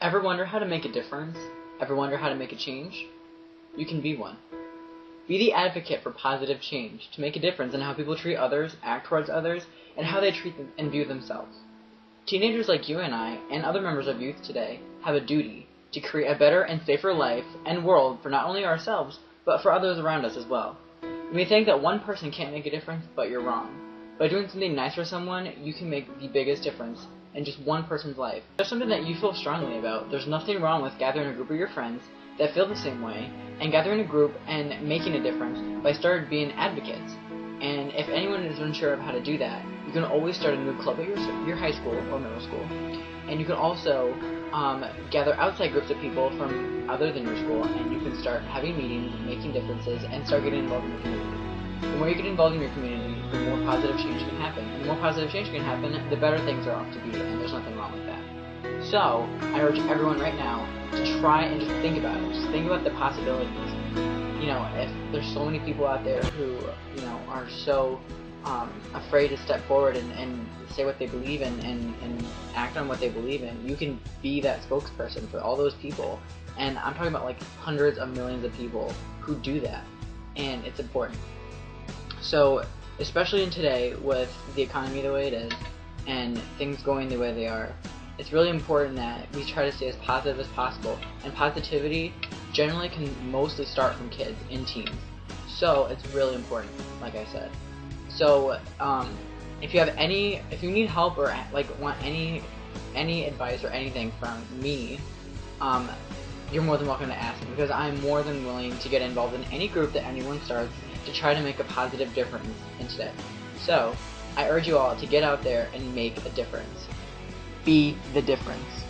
Ever wonder how to make a difference? Ever wonder how to make a change? You can be one. Be the advocate for positive change to make a difference in how people treat others, act towards others, and how they treat them and view themselves. Teenagers like you and I, and other members of youth today, have a duty to create a better and safer life and world for not only ourselves, but for others around us as well. You may think that one person can't make a difference, but you're wrong. By doing something nice for someone, you can make the biggest difference in just one person's life. If there's something that you feel strongly about, there's nothing wrong with gathering a group of your friends that feel the same way and gathering a group and making a difference by starting being advocates. And if anyone is unsure of how to do that, you can always start a new club at your, your high school or middle school. And you can also um, gather outside groups of people from other than your school, and you can start having meetings, making differences, and start getting involved in the community. The more you get involved in your community, the more positive change can happen. And the more positive change can happen, the better things are off to be, and there's nothing wrong with that. So, I urge everyone right now to try and just think about it. Just think about the possibilities. You know, if there's so many people out there who, you know, are so um, afraid to step forward and, and say what they believe in and, and act on what they believe in, you can be that spokesperson for all those people. And I'm talking about like hundreds of millions of people who do that. And it's important. So, especially in today with the economy the way it is and things going the way they are, it's really important that we try to stay as positive as possible. And positivity generally can mostly start from kids in teens. So it's really important, like I said. So um, if you have any, if you need help or like want any any advice or anything from me, um, you're more than welcome to ask me because I'm more than willing to get involved in any group that anyone starts to try to make a positive difference in today. So I urge you all to get out there and make a difference. Be the difference.